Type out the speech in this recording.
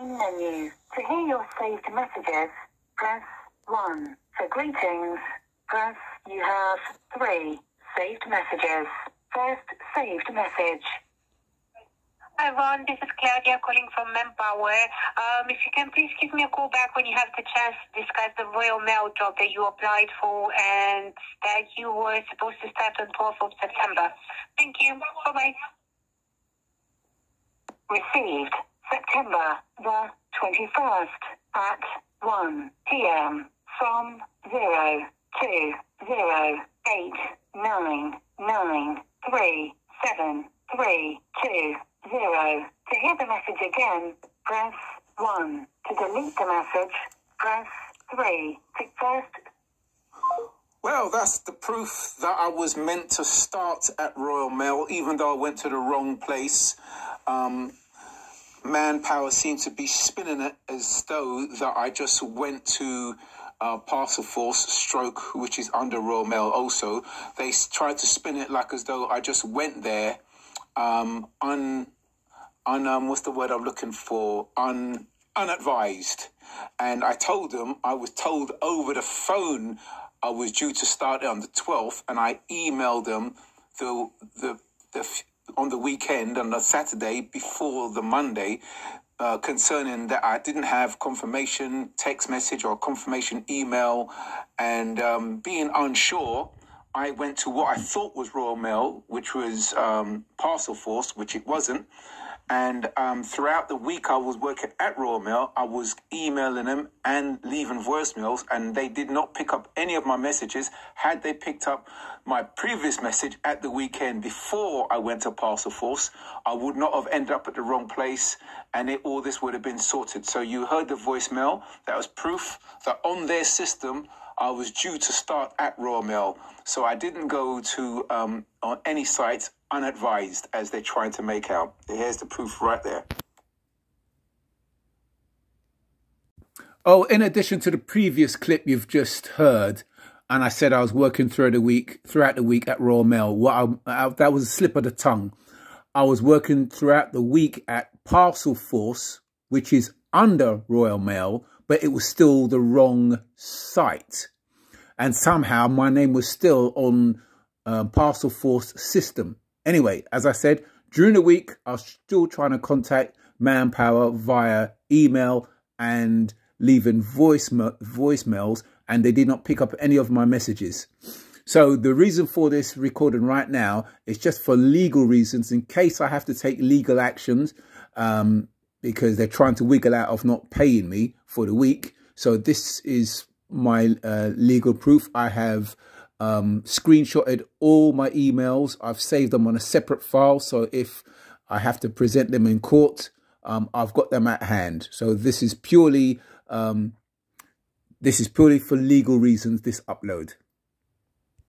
Menu. To hear your saved messages, press 1. For greetings, press you have 3. Saved messages. First saved message. Hi, Ron. This is Claudia calling from Manpower. Um, if you can please give me a call back when you have the chance to discuss the Royal Mail job that you applied for and that you were supposed to start on 12th of September. Thank you. Bye-bye. Received September the 21st at 1 p.m. from 0 to 0 8 9 9 3 7 3 2 0. To hear the message again, press 1. To delete the message, press 3. To first Well, that's the proof that I was meant to start at Royal Mail, even though I went to the wrong place. Um, Manpower seemed to be spinning it as though that I just went to uh, Parcel Force Stroke, which is under Royal Mail also. They tried to spin it like as though I just went there um, un, un um, what's the word I'm looking for? Un, unadvised. And I told them I was told over the phone I was due to start on the 12th, and I emailed them the the the on the weekend on the Saturday before the Monday. Uh, concerning that I didn't have confirmation text message or confirmation email, and um, being unsure, I went to what I thought was Royal Mail, which was um, Parcel Force, which it wasn't. And um, throughout the week I was working at Royal Mail, I was emailing them and leaving voicemails, and they did not pick up any of my messages. Had they picked up my previous message at the weekend before I went to Parcel Force, I would not have ended up at the wrong place, and it, all this would have been sorted. So you heard the voicemail. That was proof that on their system I was due to start at Royal Mail. So I didn't go to um, on any site unadvised as they're trying to make out. Here's the proof right there. Oh, in addition to the previous clip you've just heard, and I said I was working through the week, throughout the week at Royal Mail. What I, I, that was a slip of the tongue. I was working throughout the week at Parcel Force, which is under Royal Mail, but it was still the wrong site. And somehow my name was still on uh, Parcel Force system. Anyway, as I said, during the week, I was still trying to contact Manpower via email and leaving voice voicemails, and they did not pick up any of my messages. So the reason for this recording right now is just for legal reasons, in case I have to take legal actions, um, because they're trying to wiggle out of not paying me for the week. So this is my uh, legal proof. I have um, screenshotted all my emails. I've saved them on a separate file. So if I have to present them in court, um, I've got them at hand. So this is purely um, this is purely for legal reasons. This upload.